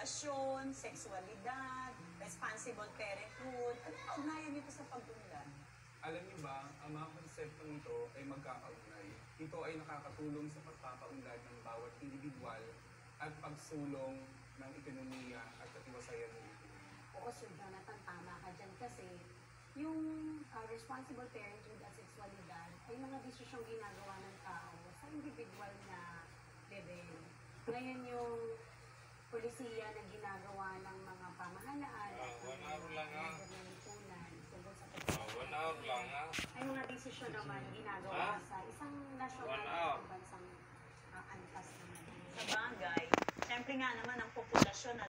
relasyon, sexualidad, responsible parenthood. Ano ang ugnayan nito sa pag-unlad? Alam niyo ba, ang mga konseptong ito ay magkakaugnay. Ito ay nakakatulong sa pagpapaunlad ng bawat individual at pagsulong ng ekonomiya at katiwasayan ng ekonomiya. Oo, Sir Jonathan, tama ka dyan kasi yung uh, responsible parenthood at sexualidad ay mga desisyong ginagawa ng tao sa individual na level. Ngayon yung polisiya na ginagawa ng mga pamahalaan at Ah, ng one hour mga lang, ah. leader ng lipunan tungkol sa Ah, one hour lang ha. ay mga desisyon naman ginagawa sa isang hour. at bansang uh, antas naman. Sa bagay, syempre nga naman ang populasyon